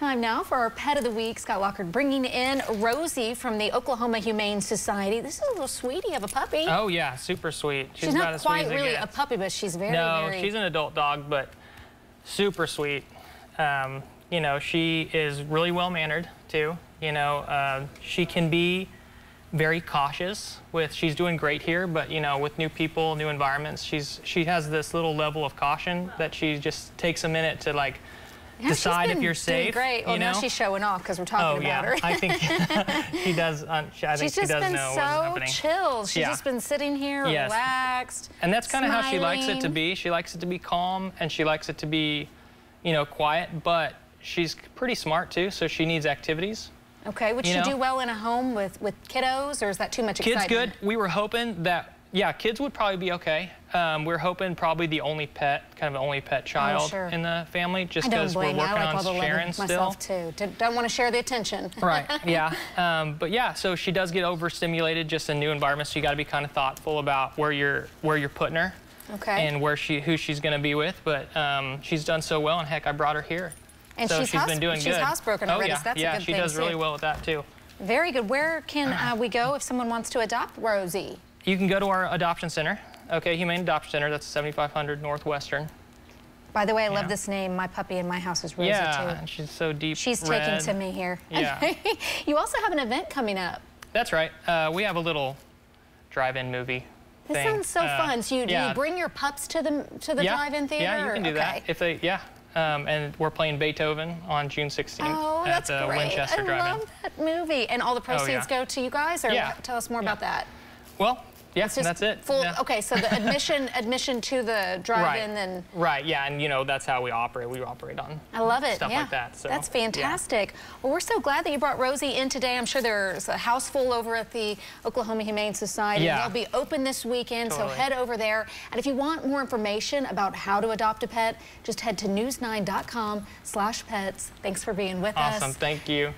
Time now for our Pet of the Week. Scott Lockard bringing in Rosie from the Oklahoma Humane Society. This is a little sweetie of a puppy. Oh, yeah, super sweet. She's, she's not quite really a puppy, but she's very, no, very... she's an adult dog, but super sweet. Um, you know, she is really well-mannered, too. You know, uh, she can be very cautious with she's doing great here but you know with new people new environments she's she has this little level of caution that she just takes a minute to like decide if you're safe. Great. Well, you know? now she's showing off because we're talking oh, about yeah. her. I think she does. Uh, I think she's just she does been know so chill. She's yeah. just been sitting here, yes. relaxed. And that's kind of how she likes it to be. She likes it to be calm and she likes it to be, you know, quiet. But she's pretty smart too, so she needs activities. Okay. Would you she know? do well in a home with with kiddos, or is that too much Kids excitement? good. We were hoping that yeah, kids would probably be okay. Um, we're hoping probably the only pet, kind of the only pet oh, child oh, sure. in the family, just because we're working like on Sharon still. myself too. Don't want to share the attention. right. Yeah. Um, but yeah, so she does get overstimulated just in new environments. So you got to be kind of thoughtful about where you're where you're putting her. Okay. And where she who she's going to be with. But um, she's done so well, and heck, I brought her here. And so she's, she's been doing she's good. She's housebroken oh, already. Yeah. So that's yeah, a good thing. she thing does too. really well with that too. Very good. Where can uh, we go if someone wants to adopt Rosie? You can go to our adoption center. Okay, Humane Adoption Center. That's 7500 Northwestern. By the way, I love this name. My puppy in my house is Rosie, yeah, too. Yeah, and she's so deep She's red. taking to me here. Yeah. you also have an event coming up. That's right. Uh, we have a little drive-in movie This thing. sounds so uh, fun. So you, yeah. you bring your pups to the to the yeah. drive-in theater? Yeah, you can do okay. that. If they, yeah. Um, and we're playing Beethoven on June 16th oh, at the great. Winchester Drive-In. I love that movie. And all the proceeds oh, yeah. go to you guys? Or yeah. tell us more about that. Well, yeah, that's it. Full, yeah. Okay, so the admission admission to the drive-in right. and right, yeah, and you know that's how we operate. We operate on I love it. stuff yeah. like that. So that's fantastic. Yeah. Well, we're so glad that you brought Rosie in today. I'm sure there's a house full over at the Oklahoma Humane Society. Yeah. They'll be open this weekend, totally. so head over there. And if you want more information about how to adopt a pet, just head to news9.com/pets. Thanks for being with awesome. us. Awesome. Thank you.